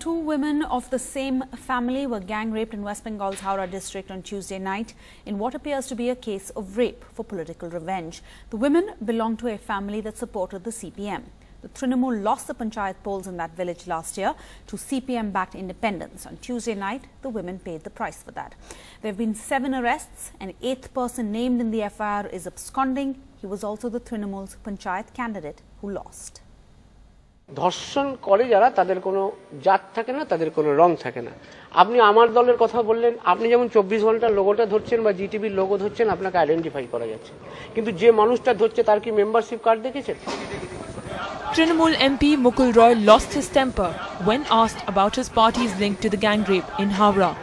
Two women of the same family were gang raped in West Bengal's Howrah district on Tuesday night in what appears to be a case of rape for political revenge. The women belong to a family that supported the CPM. The Trinamool lost the panchayat polls in that village last year to CPM backed independents. On Tuesday night, the women paid the price for that. There have been seven arrests. An eighth person named in the FIR is absconding. He was also the Trinamool's panchayat candidate who lost. ধর্ষণ করে যারা তাদের কোনো জাত থাকে না তাদের কোনো রং থাকে না আপনি আমার দলের কথা বললেন আপনি যেমন চব্বিশ ঘণ্টার লোগোটা ধরছেন বা জিটিভির লোগো ধরছেন আপনাকে আইডেন্টিফাই করা যাচ্ছে কিন্তু যে মানুষটা ধরছে তার কি মেম্বারশিপ কার্ড দেখেছেন Trinamool MP Mukul Roy lost his temper when asked about his party's link to the gang rape in Howrah.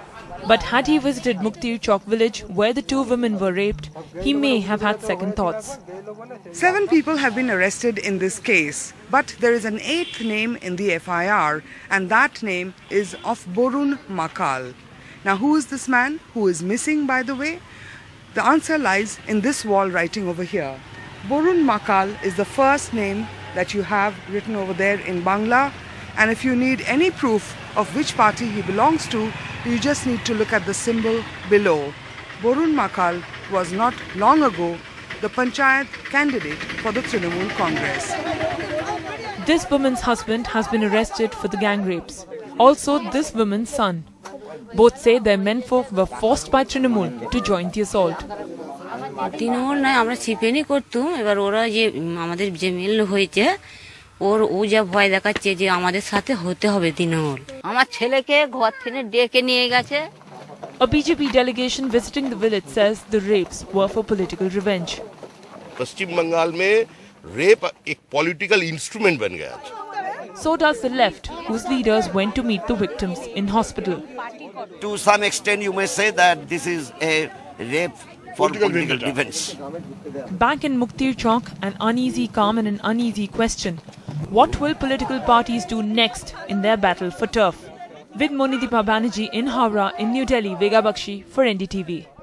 But had he visited Muktir Chowk village where the two women were raped, he may have had second thoughts. Seven people have been arrested in this case, but there is an eighth name in the FIR, and that name is of Borun Makal. Now, who is this man who is missing, by the way? The answer lies in this wall writing over here. Borun Makal is the first name that you have written over there in Bangla, and if you need any proof of which party he belongs to, you just need to look at the symbol below. Borun Makal was not long ago the panchayat candidate for the Trinamool Congress. This woman's husband has been arrested for the gang rapes. Also, this woman's son. Both say their menfolk were forced by Trinamool to join the assault. Trinamool নয় আমরা সিপেনই করতুম এবার ওরা যে আমাদের যে মিল হয়েছে ওর ও যা ভয় দেখাচ্ছে যে আমাদের সাথে হতে হবে তৃণমূল আমার ছেলেকে ঘর থেকে ডেকে নিয়ে গেছে A BJP delegation visiting the village says the rapes were for political revenge. पश्चिम बंगाल में रेप एक पॉलिटिकल इंस्ट्रूमेंट बन गया है So does the left, whose leaders went to meet the victims in hospital. to some extent you may say that this is a rape for Political political, vendetta. defense. Back in Muktir Chowk, an uneasy calm and an uneasy question. What will political parties do next in their battle for turf? With Monideepa Banerjee in Howrah in New Delhi, Vega Bakshi for NDTV.